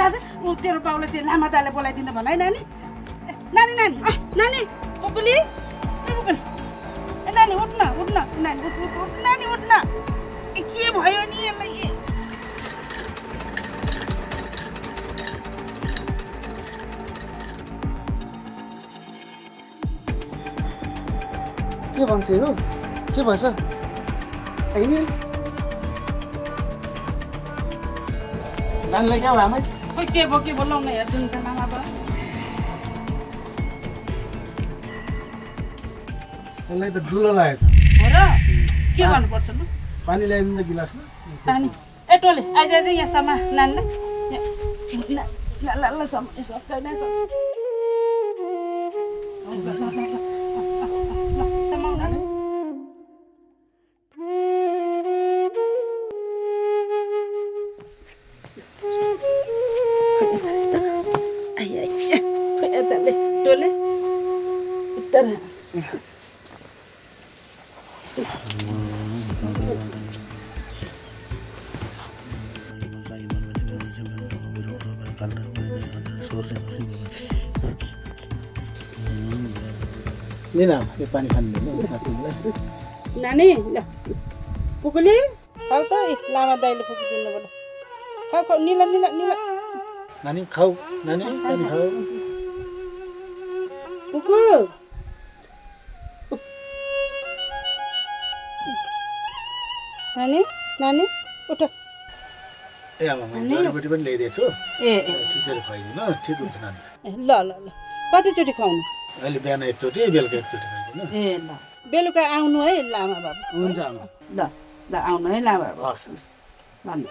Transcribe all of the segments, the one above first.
जा ऊ तेरो बाउले चाहिँ लामा दाले बोलाइदिनु भन है नानी नानी नानी नानी पुकुली ए नानी उठ न उठ न नानी उठ उठ नानी उठ न। ए के भयो नि यसलाई? के भन्छ हो के भएछ? होइन नानीलाई क्या भयो आमै? खोइ के भयो के बोलाउन हेर्छु नि त मामा भयो यसलाई त डुलो लागेको छ हो र के गर्नुपर्छ लु पानी ल्याइदिनु त गिलासमा पानी ए टोले आइज आइज यहाँसम्म नानीलाई यहाँ, ल ल। ल, लिन यो पानी खाँदैन नातिनीलाई नानी ल। पुकुली खाऊ त लामा दाइले पुगिदिनु बोल खाऊ खाऊ निला निला निला। नानी खाऊ। नानी पानी खाऊ। पुकु नानी नानी उठ। ए आमा मैले जडीबुटी पनि ल्याइदिएको छु ए ए। ठिकसँग खुवाइदिनु ठिक हुन्छ नानी। ल ल ल। कतिचोटि खुवाउनु? अहिले बिहान एकचोटि बेलुका एकचोटि ए ल। बेलुका आउनु है लामा बाबु। हुन्छ आमा। ल ल आउनु है लामा बाबु। हस् नानी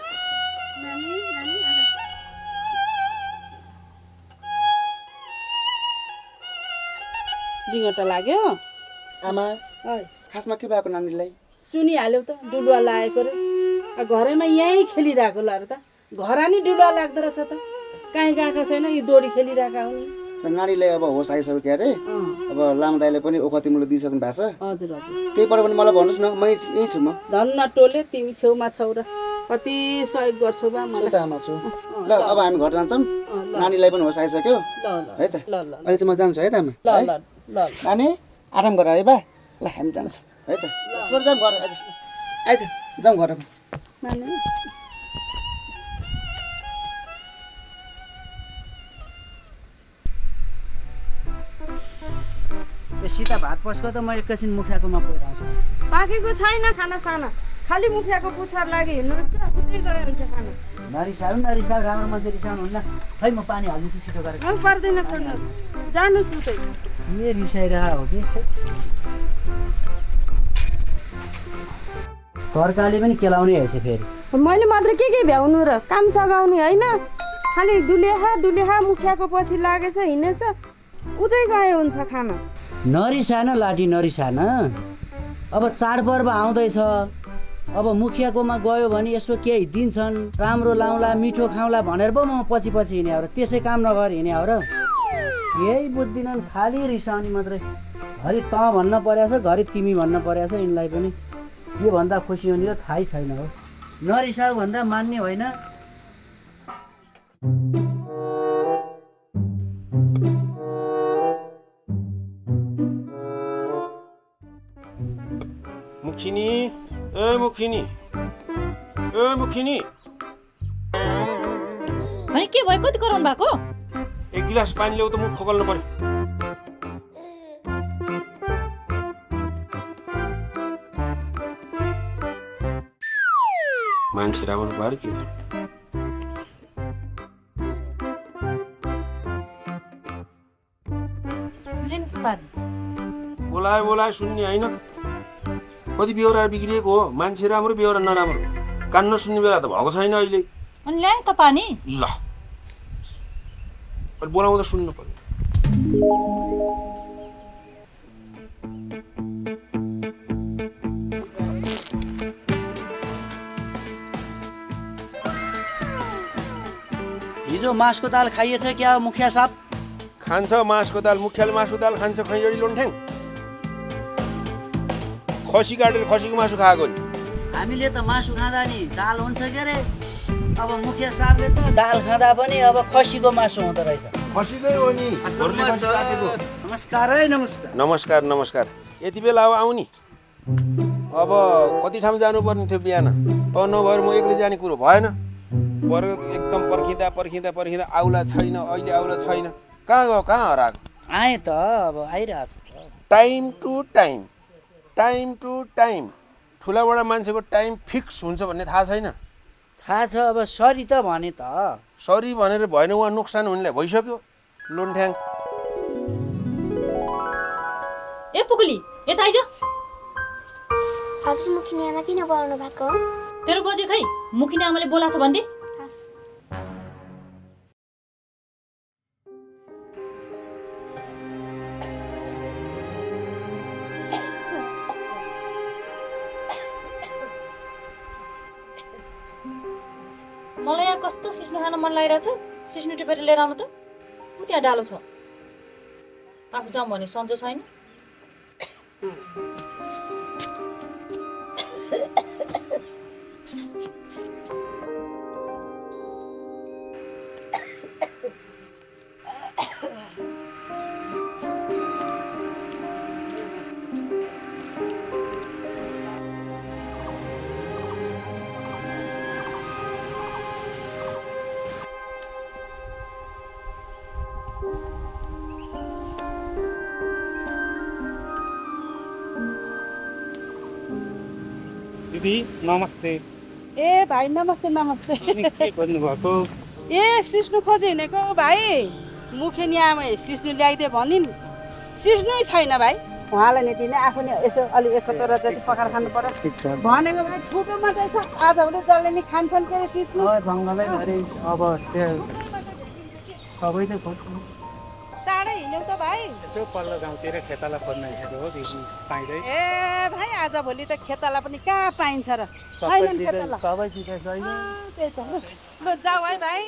डिङ्गटा लाग्यो? आमा है। खासमा के भएको नानीलाई? सुनिहाल्यौ त डुलुवा लागेको रे। घरैमा यहीँ खेलिरहेको ल अरे त। घरानी डुलुवा लाग्दो रहेछ त। कहीँ गएका छैन यी दोडी खेलिरहेका हुन्। नानीलाई अब होस आइसक्यो क्या अरे? अब लामा दाइले पनि ओखती मूल्य दिइसक्नु भएको छ। हजुर हजुर। केही पऱ्यो भने मलाई भन्नुहोस् न म यहीँ छु म। धन्न टोले तिमी छेउमा छौ र। कति सहयोग गर्छौ बा मलाई। आमा छु। ल। अब हामी घर जान्छौँ। नानीलाई पनि होस आइसक्यो। है त? अहिले चाहिँ म जान्छु है त आमा? ल नानी आराम गर है बा। ल हामी जान्छौँ है त? छोड जाउँ घर आइज। आइज जाउँ घर। सिधा भात पस्को त म एकैछिन मुखियाकोमा गएर आउँछु। पाकेको छैन खाना साना। खालि मुखियाको पुछार लागि गरे हुन्छ खाना। नरिसाउ नरिसाउ राम्रो मान्छे रिसाउनु हुन्न। खै म पानी हालिदिन्छु छिटो गरेर। पर्दैन छोड्नु। जानुहोस् उतै के रिसाइरह हो कि? कर्काले पनि केलाउने रहेछ फेरि। मैले मात्र के के भ्याउनु र? काम सघाउने होइन। खालि डुलेहा डुलेहा मुखियाको पछि लागेछ हिँडेछ। उतै गए हुन्छ खाना। नरिसान लाटी नरिसान। अब चाडपर्व आउँदैछ। अब मुखियाकोमा गयो भने यसो केही दिन्छन्। राम्रो लाउँला मिठो खाउँला भनेर पो म पछि पछि हिँडे हो र त्यसै काम नगरेर हिँडे हो र। केही बुझ्दिनन् खालि रिसाउने मात्रै। घरि त भन्न परेछ घरि तिमी भन्न परेछ यिनलाई पनि। के भन्दा खुसी हुने हो थाहै छैन हो। नरिसाउ भन्दा मान्ने होइन। मुखिनी ए मुखिनी ए मुखिनी के भयो कति कराउनु भएको एक गिलास पानी ल्याउ त मुख खोकल्नु पर्यो मान्छे राम्रो भयो के लिनुहोस् पानी बोलायो बोलायो सुन्ने होइन कति बेहोरा बिग्रिएको हो मान्छे राम्रो बेहोरा नराम्रो कान नसुन्ने बेला त भएको छैन अहिले अनि ल्याएँ त पानी ल बोलाउँदा सुन्नु पर्यो हिजो मासको दाल खाइएछ क्या मुखिया साहब खान्छ मासको दाल मुखियाले मासको दाल खान्छ खैजडी लोन्ठ्याङ खसी काटेर खसीको मासु खाएको नि हामीले त मासु खाँदा नि दाल हुन्छ के अरे अब मुखिया साहबले त दाल खाँदा पनि अब खसीको मासु हुँदो रहेछ। खसीकै हो नि। नमस्कार है नमस्कार। नमस्कार नमस्कार। यति बेला अब आउने। अब कति ठाउँ जानुपर्ने थियो बिहान? त नभएर म एक्लै जाने कुरो भएन। पर एकदम पर्खिँदा पर्खिँदा पर्खिँदा आउला छैन अहिले आउला छैन। कहाँ गयो कहाँ हराएको? आएँ त अब आइरहेको time to time time to time ठुलाबडा मान्छेको टाइम फिक्स हुन्छ भन्ने थाहा छैन? थाहा छ अब सरी त भने त। सरी भनेर भएन उहाँ नोक्सान हुनेलाई भइसक्यो लोनठ्याङ। ए पुगली यता आइज। हजुर मुखिनी आमा किन बोलाउनु भएको तेरो बजे खै मुखिने आमाले बोलाएको छ भन्दै। मन लागिरहेछ? सिस्नो टिपेर लिएर आउनु त? ऊ त्यहाँ डालो छ। आफू जाउँ भने सन्चो छैन। दिदी नमस्ते। ए भाइ नमस्ते नमस्ते। के ए सिस्नु खोजे हिँडेको भाइ। मुखेनी आमा सिस्नु ल्याइदिए भनिन्। सिस्नै छैन भाइ। उहाँलाई नि दिने आफू नि यसो अलि एक कचौरा जति पकाएर खानु पर्यो। भनेको भाइ ठुलो मात्रै छ। आज भने जसले नि खान्छन् के अरे सिस्नु? अब सबैले खोज्नु हिँड्यौ त भाइ। यसो पल्लो गाउँतिर खेताला हिँडेको हो दिदी पाइँदै। ए भाइ आज भोलि त खेताला पनि कहाँ पाइन्छ र? ल ल जाऊ है भाइ।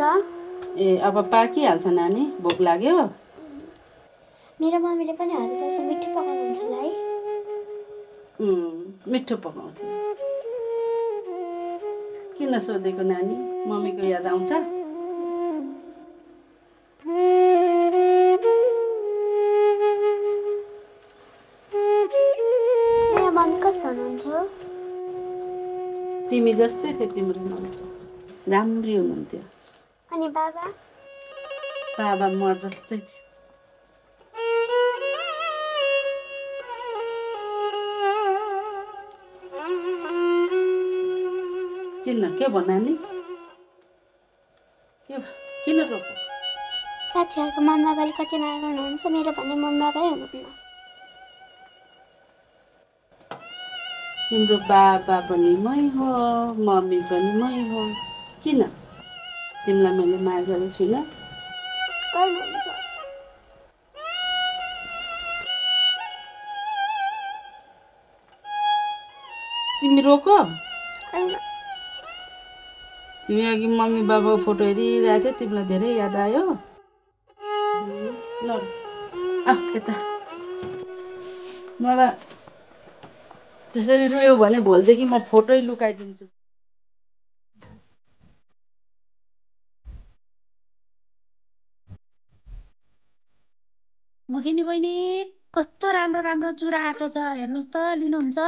भाग्छ ए अब पाकिहाल्छ नानी भोक लाग्यो? मेरो मम्मीले पनि हजुर जस्तो मिठो पकाउनुहुन्छ होला है। मिठो पकाउँथ्यो। किन सोधेको नानी? मम्मीको याद आउँछ? तिमी जस्तै थियो तिम्रो मम्मी। राम्री हुनुहुन्थ्यो। अनि बाबा बाबा म जस्तै थियो किन के भो नानी के? किन रोको साथीहरूको मम्मी बाबाले कति माया गर्नुहुन्छ मेरो भन्ने मम्मी बाबै हुनुहुन्न तिम्रो बाबा पनि मै हो मम्मी पनि मै हो किन तिमीलाई मैले माया गरेको छुइनँ। तिमी रोको? तिमी अघि मम्मी बाबाको फोटो हेरिरहेको थियो तिमीलाई धेरै याद आयो। ल यता मलाई त्यसरी रोयो भने भोलिदेखि म फोटै लुकाइदिन्छु। मुखिनी बहिनी कस्तो राम्रो राम्रो चुरा आएको छ हेर्नुहोस् त लिनुहुन्छ।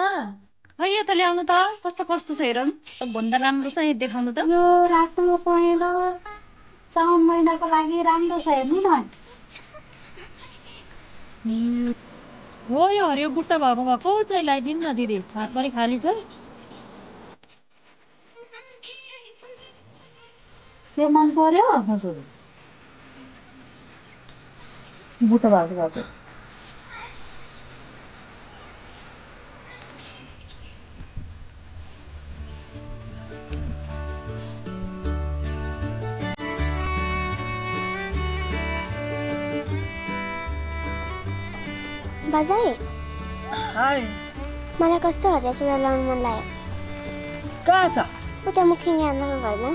खै यो त ल्याउनु त कस्तो कस्तो छ हेरौँ। सबभन्दा राम्रो छ यहाँ देखाउनु त। यो रातो पहेँलो साउन महिनाको लागि राम्रो छ हेर्नु न। हो यो हरियो बुट्टा भएको भएको चाहिँ लगाइदिनु न दिदी? हात पनि खाली छ। त्यो मन पर्यो? मोटो भएको भएको बाजै मलाई कस्तो हरिया चुरा लाउनु मन लाग्यो कहाँ छ उता मुखिनी आमाको घरमा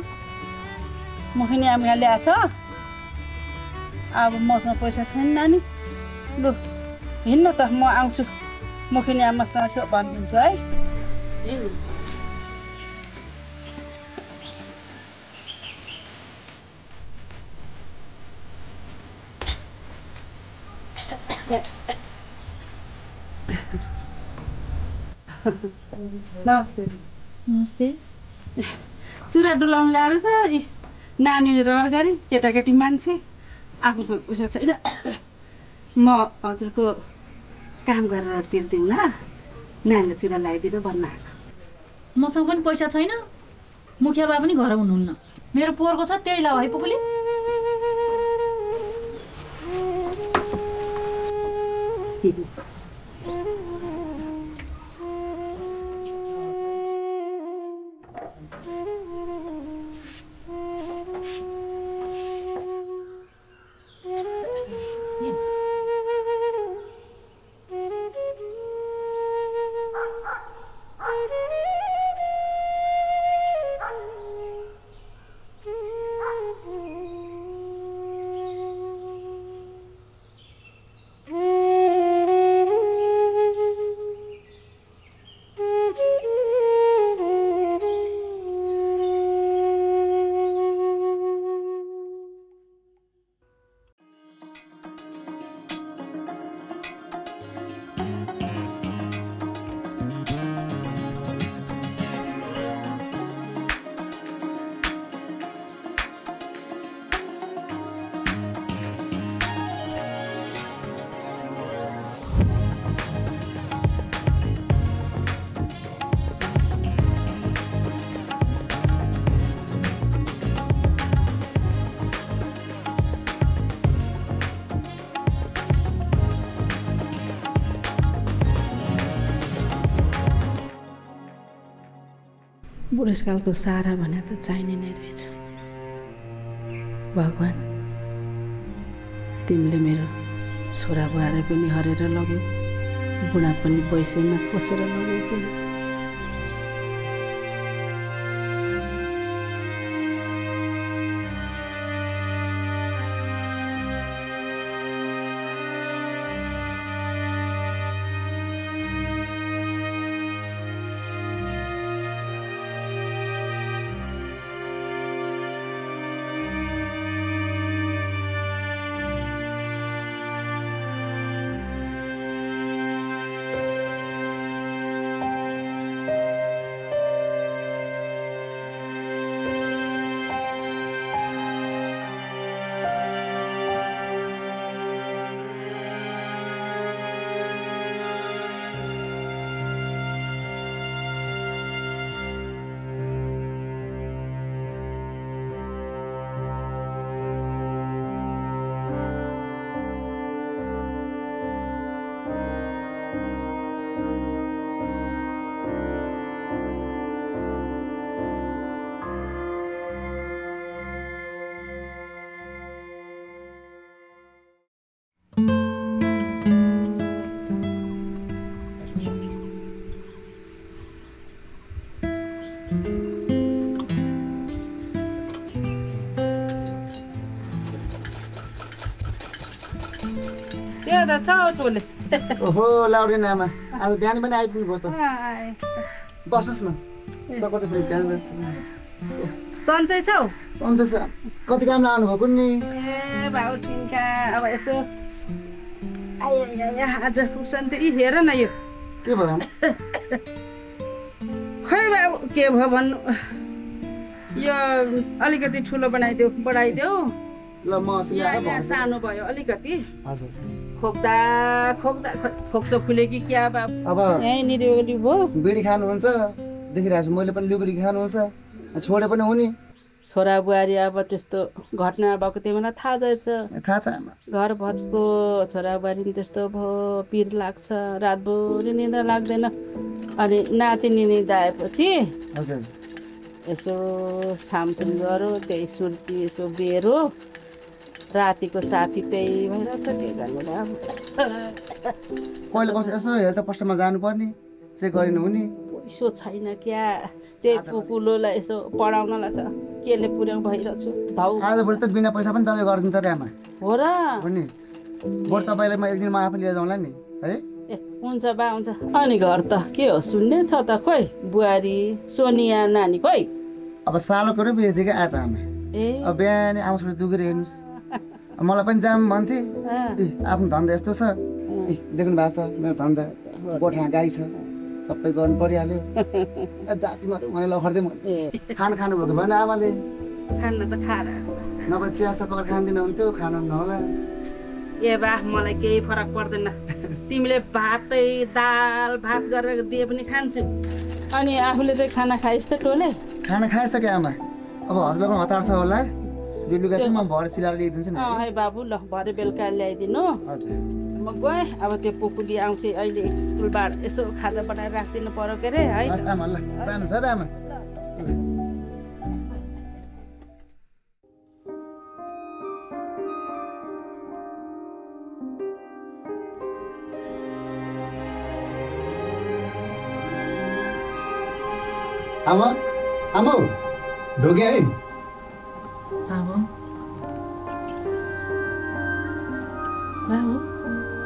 मुखिनी आमा ल्याएको छ अब मसँग पैसा छैन नानी लु हिँड्नु त म आउँछु मुखिनी आमासँग यसो भनिदिन्छु है नमस्ते नमस्ते चुरा डुलाउनु ल्याएर त नानी र अगाडि केटाकेटी मान्छे आफूसँग पैसा छैन। म हजुरको काम गरेर तिर्दिनँ नानीले चुरा लगाइदिनु भन्न मसँग पनि पैसा छैन। मुखिया बा पनि घर हुनुहुन्न। मेरो पोहोरको छ त्यही लाऊ है पुगुली बुढेसकालको सारा भने त चाहिने नै रहेछ। भगवान् तिमीले मेरो छोरा बुहारी पनि हरेर लग्यौ बुढा पनि वैसैमा कोसेर लग्यौ कि त छ टोले ओहो लाउडेन आमा। आज बिहान पनि आइपुग्नु भयो त। बस्नुहोस् न। सकट फेरि बिहान बस्छ। सन्चै छौ? सन्चै छ। कति काम लानु भएको नि? ए भाउ तिनका अब यसो। आज फुर्सन त यी हेर न यो। के भयो? खै बाबु के भयो भन्नु? यो अलिकति ठुलो बनाइदेऊ बढाइदेऊ। ल म सानो भयो अलिकति। हजुर। खोक्दा खोक्दा खै, खोक्सो फुल्यो कि क्या बाबु? अब यहीँनिर ओली भयो बिडी खानुहुन्छ? देखिरहेको छु मैले पनि लुबिडी खानुहुन्छ। छोडे पनि हो नि। छोरा बुहारी अब त्यस्तो घटना भएको तिमीलाई थाहा रहेछ थाहा छ घर भत्को छोरा बुहारी पनि त्यस्तो भयो पिर लाग्छ। रातभरि निद्रा लाग्दैन। अनि नातिनी निदा आएपछि हजुर। यसो छामछुम गरो त्यही सुर्ती यसो बेरो। रातिको साथी त्यही भइरहेछ के गर्नु र अब कहिले कसो यसो हेल्थ पोस्टमा जानुपर्ने चेक गरिनु हुने पैसो छैन क्या त्यही कुकुलोलाई यसो पढाउनलाई छ केले पुर्याउ भइरहेछु धाउ आजभोलि त बिना पैसा पनि दबाई गरिदिन्छ रे आमा हो र नि बरु तपाईँलाई म एक दिन म आफै लिएर जाउँला नि है ए हुन्छ बा हुन्छ अनि घर त के हो सुन्ने छ त खोइ बुहारी सोनिया नानी खोइ अब सालोको र बेच्दै क्या आज आमा ए अब बिहानै आमा छोरी दुखेर हेर्नुहोस् मलाई पनि जाम भन्थे। ए आफ्नो धन्दा यस्तो छ। ए देख्नु भएको छ मेरो धन्दा गोठा गाई छ। सबै गर्नु परिहाल्यो। ए, जातिमा मैले लखर्दै मैले खाना खानु भएको भएन आमाले? खान्न त खाएर नभए चिया सपा खाँदिन हुन्थ्यो खानु नहोला। ए बा मलाई केही फरक पर्दैन। तिमीले भातै दाल भात गरेर दिए पनि खान्छु। अनि आफूले चाहिँ खाना खाइस् त टोले? खाना खाइसक्यो आमा। अब हजुरलाई हतार छ होला। बेलुका चाहिँ म भर सिलाएर ल्याइदिन्छु नि है। बाबु ल भरे बेलुका ल्याइदिनु। हजुर। म गएँ अब त्यो पुपुली आउँछ अहिले स्कुलबाट यसो खाजा बनाएर राखिदिनु पर्यो के अरे है? आमा आमा। आमा आमा हौ, you.